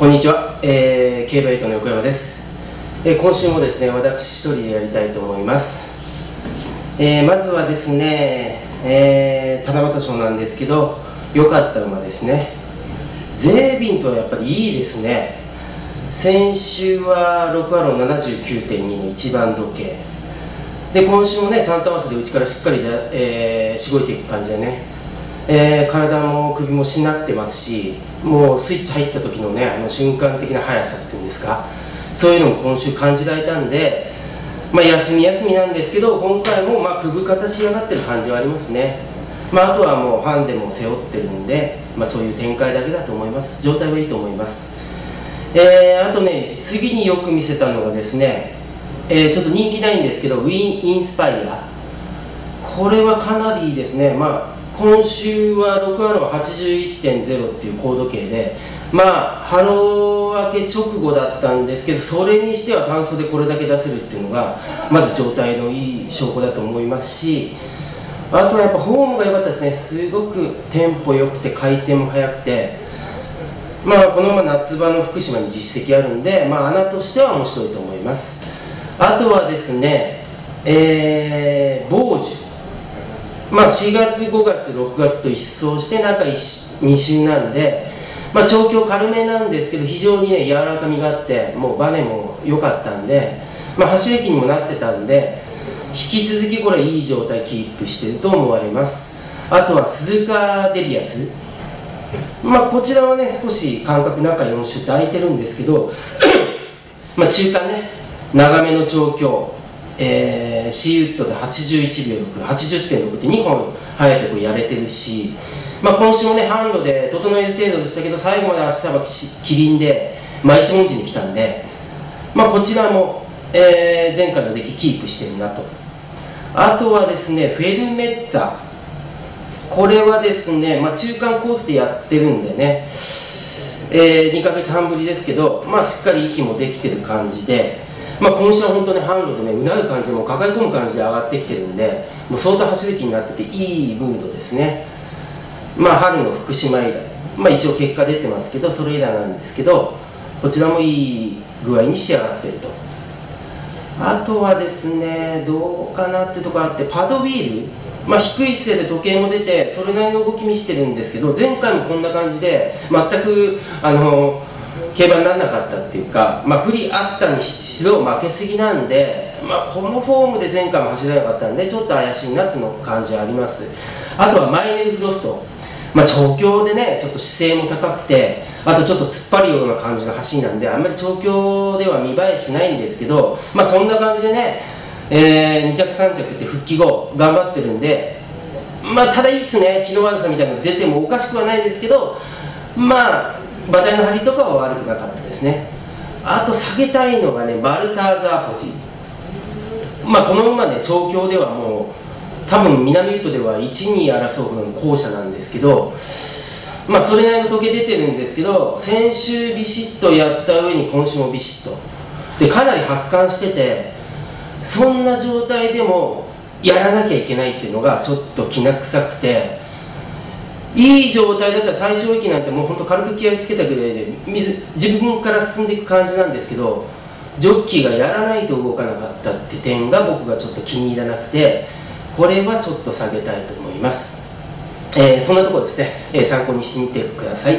こんにちは、えー、競馬エイトの横山です、えー、今週もですね私一人でやりたいと思います、えー、まずはですね、えー、七夕賞なんですけど良かった馬ですね。ゼービンとはやっぱりいいですね。先週は6アロン79.2の一番時計。で今週もねサンタマスで内からしっかりえー、しごいていく感じでね、えー、体も首もしなってますしもうスイッチ入った時のねあの瞬間的な速さっていうんですかそういうのも今週感じられたんで、まあ、休み休みなんですけど今回もまあ首肩し上がってる感じはありますね、まあ、あとはもうハンデも背負ってるんで、まあ、そういう展開だけだと思います。状態はいいと思います。えー、あとね次によく見せたのがですね、えー、ちょっと人気ないんですけどウィンインスパイアこれはかなりいいですね。まあ今週は6ハロン81.0っていう好時計でまあハロー明け直後だったんですけどそれにしては単走でこれだけ出せるっていうのがまず状態のいい証拠だと思いますしあとはやっぱフォームが良かったですね。すごくテンポ良くて回転も速くてまあこのまま夏場の福島に実績あるんでまあ穴としては面白いと思います。あとはですねえー、傍受。まあ、4月5月6月と一掃して中2週なんで、まあ、調教軽めなんですけど非常にね柔らかみがあってもうバネも良かったんで、まあ、走り機にもなってたんで引き続きこれいい状態キープしてると思われます。あとは鈴鹿デリアス。まあこちらはね少し間隔中4週って空いてるんですけどまあ中間ね長めの調教。えー、シーウッドで81秒6、80.6って2本速いとこやれてるし、まあ、今週もね、ハンドで整える程度でしたけど、最後まで足さばきキリンで、まあ、一文字に来たんで、まあ、こちらも、えー、前回の出来キープしてるなと。あとはですね、フェルメッツァ。これはですね、まあ、中間コースでやってるんでね、えー、2ヶ月半ぶりですけど、まあ、しっかり息もできてる感じで、まあ、今週は本当に販路でねうなる感じも抱え込む感じで上がってきてるんでもう相当走る気になってていいムードですね。まあ春の福島以来。まあ一応結果出てますけどそれ以来なんですけどこちらもいい具合に仕上がってると。あとはですねどうかなってとこあってパドウィール。まあ、低い姿勢で時計も出てそれなりの動き見してるんですけど前回もこんな感じで全くあの競馬にならなかったっていうか、まあ、不利あったにしろ負けすぎなんで、まあ、このフォームで前回も走れなかったんでちょっと怪しいなっていうの感じはあります。あとはマイネルフロスト、まあ、調教でねちょっと姿勢も高くてあとちょっと突っ張るような感じの走りなんであんまり調教では見栄えしないんですけど、まあ、そんな感じでね、えー、2着3着って復帰後頑張ってるんでまあ、ただいつね気の悪さみたいなの出てもおかしくはないですけどまあ馬体の張りとかは悪くなかったですね。あと下げたいのがねマルターザーポジまあこの馬ね調教ではもう多分南ウトでは1、2争うほどの後者なんですけどまあそれなりの時計出てるんですけど先週ビシッとやった上に今週もビシッと。でかなり発汗しててそんな状態でもやらなきゃいけないっていうのがちょっときな臭くていい状態だったら最小域なんてもうほんと軽く気合いつけたぐらいで水自分から進んでいく感じなんですけどジョッキーがやらないと動かなかったって点が僕がちょっと気に入らなくてこれはちょっと下げたいと思います、えー、そんなところですね、えー、参考にしてみてください。